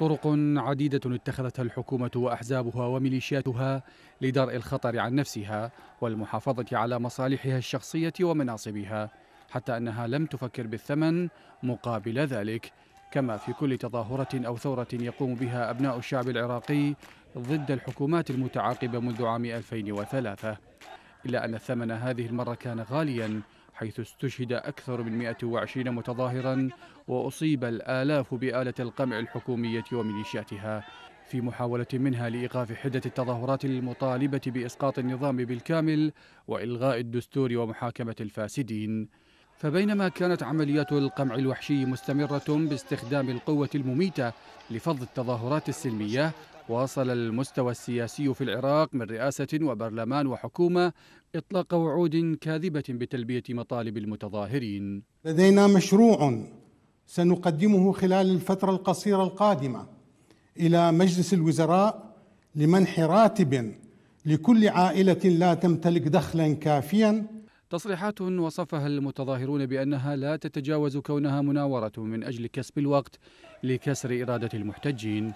طرق عديدة اتخذتها الحكومة وأحزابها وميليشياتها لدرء الخطر عن نفسها والمحافظة على مصالحها الشخصية ومناصبها حتى أنها لم تفكر بالثمن مقابل ذلك. كما في كل تظاهرة أو ثورة يقوم بها أبناء الشعب العراقي ضد الحكومات المتعاقبة منذ عام 2003 إلا أن الثمن هذه المرة كان غاليا حيث استشهد أكثر من 120 متظاهرا وأصيب الآلاف بآلة القمع الحكومية وميليشياتها. في محاولة منها لإيقاف حدة التظاهرات المطالبة بإسقاط النظام بالكامل وإلغاء الدستور ومحاكمة الفاسدين. فبينما كانت عمليات القمع الوحشي مستمرة باستخدام القوة المميتة لفض التظاهرات السلمية واصل المستوى السياسي في العراق من رئاسة وبرلمان وحكومة إطلاق وعود كاذبة بتلبية مطالب المتظاهرين. لدينا مشروع سنقدمه خلال الفترة القصيرة القادمة إلى مجلس الوزراء لمنح راتب لكل عائلة لا تمتلك دخلا كافيا. تصريحات وصفها المتظاهرون بأنها لا تتجاوز كونها مناورة من أجل كسب الوقت لكسر إرادة المحتجين.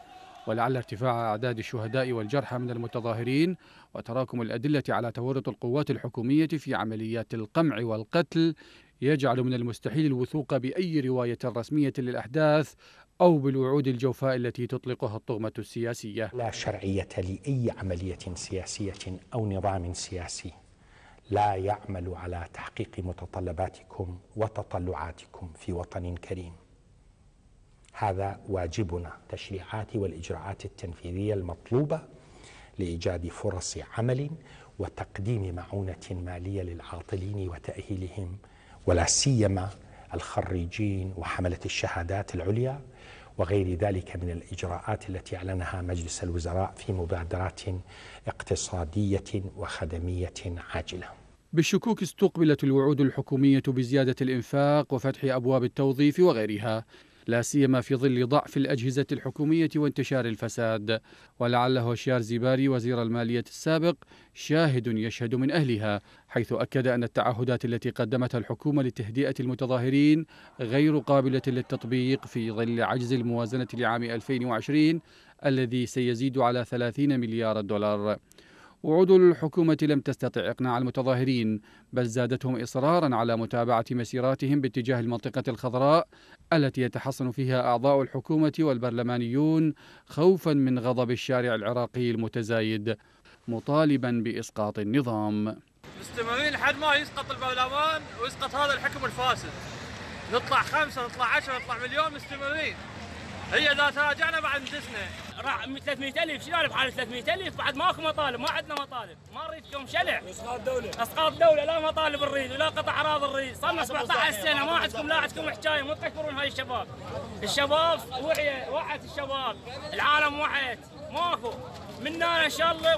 ولعل ارتفاع أعداد الشهداء والجرحى من المتظاهرين وتراكم الأدلة على تورط القوات الحكومية في عمليات القمع والقتل يجعل من المستحيل الوثوق بأي رواية رسمية للأحداث أو بالوعود الجوفاء التي تطلقها الطغمة السياسية. لا شرعية لأي عملية سياسية أو نظام سياسي لا يعمل على تحقيق متطلباتكم وتطلعاتكم في وطن كريم. هذا واجبنا. التشريعات والإجراءات التنفيذية المطلوبة لإيجاد فرص عمل وتقديم معونة مالية للعاطلين وتأهيلهم ولا سيما الخريجين وحملة الشهادات العليا وغير ذلك من الإجراءات التي أعلنها مجلس الوزراء في مبادرات اقتصادية وخدمية عاجلة. بالشكوك استقبلت الوعود الحكومية بزيادة الإنفاق وفتح أبواب التوظيف وغيرها. لا سيما في ظل ضعف الأجهزة الحكومية وانتشار الفساد. ولعل هوشيار زيباري وزير المالية السابق شاهد يشهد من أهلها حيث أكد أن التعهدات التي قدمتها الحكومة لتهدئة المتظاهرين غير قابلة للتطبيق في ظل عجز الموازنة لعام 2020 الذي سيزيد على 30 مليار دولار. وعود الحكومة لم تستطع إقناع المتظاهرين بل زادتهم إصرارا على متابعة مسيراتهم باتجاه المنطقة الخضراء التي يتحصن فيها أعضاء الحكومة والبرلمانيون خوفا من غضب الشارع العراقي المتزايد مطالبا بإسقاط النظام. مستمرين لحد ما يسقط البرلمان ويسقط هذا الحكم الفاسد. نطلع خمسة نطلع عشرة نطلع مليون مستمرين. هي إذا تراجعنا بعد ندسنا راح 300000 شنو بحال 300000 بعد ماكو مطالب ما عندنا مطالب. ما نريد يوم شلع. إسقاط دولة. إسقاط دولة لا مطالب نريد ولا قطع أراضي نريد. صرنا 17 سنة ما عندكم لا عندكم حكاية مو تكبرون هاي الشباب. الشباب وعي وعت الشباب. العالم وعيت ماكو. منا إن شاء الله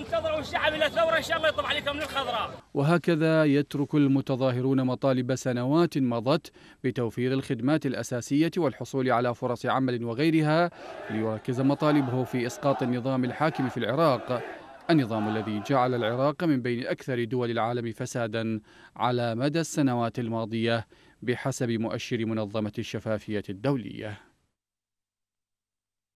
وانتظروا الشعب إلى ثورة إن شاء الله يطلع عليكم من الخضراء وهكذا يترك المتظاهرون مطالب سنوات مضت بتوفير الخدمات الأساسية والحصول على فرص عمل وغيرها ليركز مطالبه في إسقاط النظام الحاكم في العراق. النظام الذي جعل العراق من بين أكثر دول العالم فسادا على مدى السنوات الماضية بحسب مؤشر منظمة الشفافية الدولية.